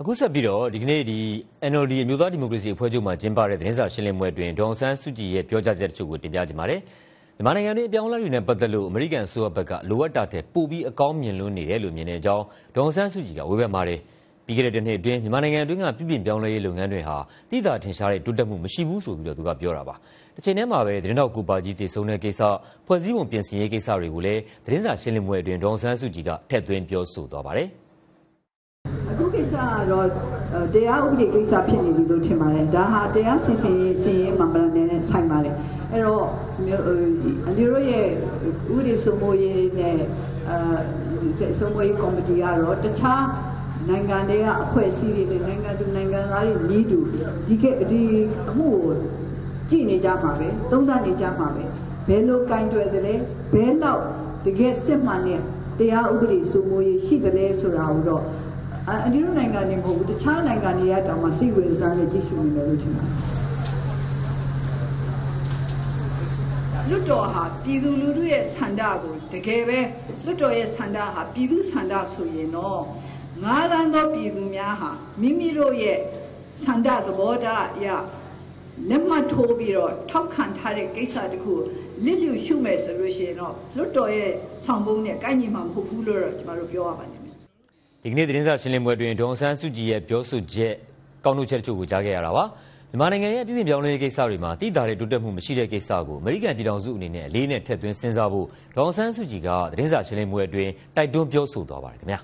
အခုဆက်ပြီးတော့ဒီကနေ့ဒီ NLD အမျိုးသားဒီမိုကရေစီအဖွဲ့ချုပ်မှကျင်းပတဲ့သတင်းစာရှင်းလင်းပွဲအတွင်းဒေါအောင်ဆန်းစုကြည်ရဲ့ပြောကြားချက်တချို့ကိုတင်ပြကြပါမယ်။မြန်မာနိုင်ငံတွင်းအပြောင်းအလဲတွေနဲ့ပတ်သက်လို့အမေရိကန်အစိုးရဘက်ကလိုအပ်တာတဲ့ပိုပြီးအကောင်းမြင်လွန်းနေတယ်လို့မြင်တဲ့အကြောင်းဒေါအောင်ဆန်းစုကြည်ကဝေဖန်ပါတယ်။ပြီးခဲ့တဲ့နှစ်အတွင်းမြန်မာနိုင်ငံအတွင်းကပြည်ပြင်ပြောင်းလဲရေးလုပ်ငန်းတွေဟာတိသာထင်ရှားတဲ့တိုးတက်မှုမရှိဘူးဆိုပြီးတော့သူကပြောတာပါ။တစ်ချိန်တည်းမှာပဲသတင်းတော်ကိုပါကြီးတည်ဆုံတဲ့ကိစ္စဖွဲ့စည်းပုံပြင်ဆင်ရေးကိစ္စတွေကိုလည်းသတင်းစာရှင်းလင်းပွဲအတွင်းဒေါအောင်ဆန်းစုကြည်ကထည့်သွင်းပြောဆိုသွားပါတယ်။ အခုကိစ္စကတော့တရားဥပဒေကိစ္စဖြစ်နေပြီလို့ထင်ပါတယ်ဒါဟာတရားစီစဉ်ရေးစီရင်မှမလနဲ့ဆိုင်ပါတယ်အဲ့တော့အလီရိုရဲ့ဥပဒေစိုးမိုးရေးနဲ့အဲစိုးမိုးရေးကော်မတီကတော့တခြားနိုင်ငံတွေကအဖွဲ့အစည်းတွေနဲ့နိုင်ငံသူနိုင်ငံသားတွေညီတူဒီကဒီအမှုကိုကြည့်နေကြမှာပဲသုံးသပ်နေကြမှာပဲဘယ်လိုကင်တွယ်တယ်လဲဘယ်တော့တကယ်စစ်မှန်တဲ့တရားဥပဒေစိုးမိုးရေးရှိတယ်လဲဆိုတာကိုတော့ အဒီလိုနိုင်ငံတွေမဟုတ်ဘူးတခြားနိုင်ငံတွေကတောင်မှစိတ်ဝင်စားနေကြည့်ရှုနေတယ်လို့ထင်ပါတယ်လွတ်တော်ဟာပြည်သူလူထုရဲ့ဆန္ဒကိုတကယ်ပဲလွတ်တော်ရဲ့ဆန္ဒဟာပြည်သူဆန္ဒဆိုရင်တော့ငါးသန်းသောပြည်သူများဟာမိမိတို့ရဲ့ဆန္ဒသဘောထားအရလက်မှတ်ထိုးပြီးတော့ထောက်ခံထားတဲ့ကိစ္စတခုလစ်လျူရှုမယ်ဆိုလို့ရှိရင်တော့လွတ်တော်ရဲ့ဆောင်ပုံးနဲ့ကိုက်ညီမှာမဟုတ်ဘူးလို့တော့ကျွန်တော်တို့ပြောရပါတယ် ဒီကနေ့သတင်းစာရှင်းလင်းပွဲတွင်ဒေါန်ဆန်းစုကြည်ရဲ့ပြောဆိုချက်ကောင်းနှုတ်ချက်တချို့ကိုကြားခဲ့ရတာပါမြန်မာနိုင်ငံရဲ့ပြည်ပြင်ပြောင်းလဲရေးကိစ္စတွေမှာတိတာတဲ့တိုးတက်မှုမရှိတဲ့ကိစ္စကိုအမေရိကန်ပြည်ထောင်စုအနေနဲ့အလေးနဲ့ထည့်သွင်းစဉ်းစားဖို့ဒေါန်ဆန်းစုကြည်ကသတင်းစာရှင်းလင်းပွဲအတွင်းတိုက်တွန်းပြောဆိုသွားပါတယ်ခင်ဗျာ